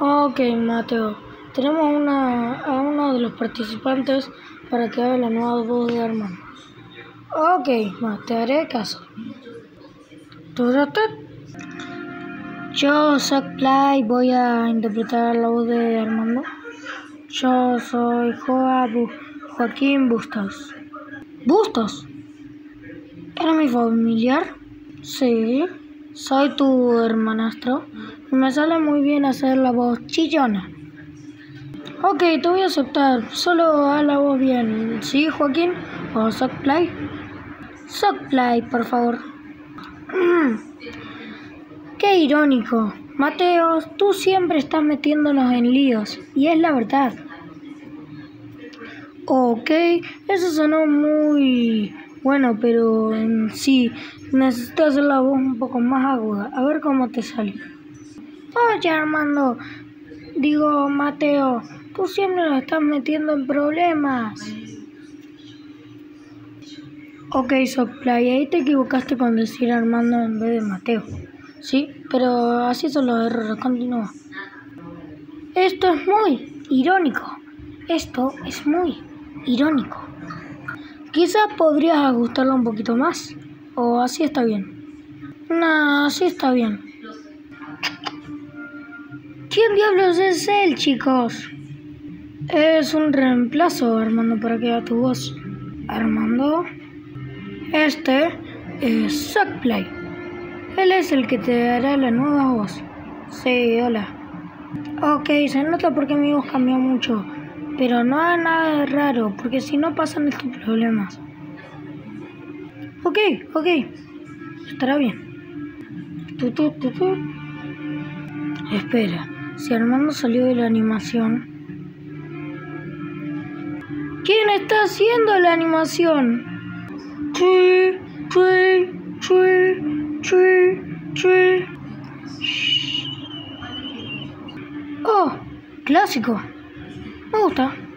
Ok, Mateo. Tenemos una, a uno de los participantes para que haga la nueva voz de Armando. Ok, te haré caso. Yo, soy Play, voy a interpretar la voz de Armando. Yo soy Joaquín Bustos. ¿Bustos? ¿Era mi familiar? Sí. Soy tu hermanastro me sale muy bien hacer la voz chillona. Ok, te voy a aceptar. Solo haz la voz bien. ¿Sí, Joaquín? ¿O Sockplay? Sockplay, por favor. Qué irónico. Mateo, tú siempre estás metiéndonos en líos. Y es la verdad. Ok, eso sonó muy bueno, pero en sí necesito hacer la voz un poco más aguda. A ver cómo te sale. Oye, Armando. Digo, Mateo, tú siempre nos estás metiendo en problemas. Ok, Soplay, ahí te equivocaste con decir Armando en vez de Mateo. Sí, pero así son los errores. Continúa. Esto es muy irónico. Esto es muy irónico. Quizás podrías ajustarlo un poquito más. O así está bien. No, así está bien. ¿Quién diablos es él, chicos? Es un reemplazo, Armando, para que haga tu voz. Armando. Este es Sackplay. Él es el que te hará la nueva voz. Sí, hola. Ok, se nota porque mi voz cambió mucho. Pero no hay nada de raro, porque si no pasan estos problemas. Ok, ok. Estará bien. Tu, tu, tu, Espera, si Armando salió de la animación... ¿Quién está haciendo la animación? Tree, tree, tree, tree, tree. Oh, clásico. Me gusta.